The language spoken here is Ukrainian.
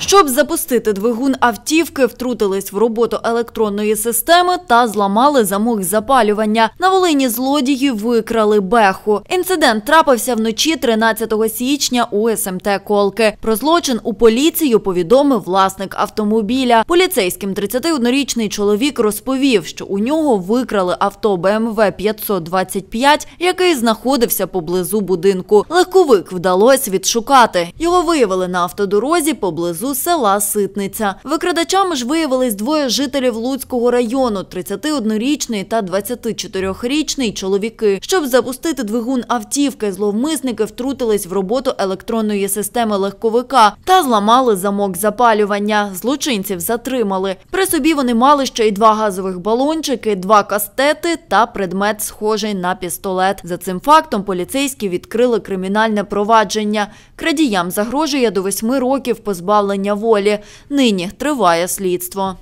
Щоб запустити двигун автівки, втрутились в роботу електронної системи та зламали замок запалювання. На Волині злодії викрали беху. Інцидент трапився вночі 13 січня у СМТ Колки. Про злочин у поліцію повідомив власник автомобіля. Поліцейським 31-річний чоловік розповів, що у нього викрали авто БМВ 525, який знаходився поблизу будинку. Легковик вдалося відшукати. Його виявили на автодорозі поблизу села Ситниця. Викрадачами ж виявились двоє жителів Луцького району: 31-річний та 24-річний чоловіки. Щоб запустити двигун автівки, зловмисники втрутились в роботу електронної системи легковика та зламали замок запалювання. Злочинців затримали. При собі вони мали ще й два газових балончики, два кастети та предмет, схожий на пістолет. За цим фактом поліцейські відкрили кримінальне провадження. Крадіям загрожує до восьми років позбавлення волі. Нині триває слідство.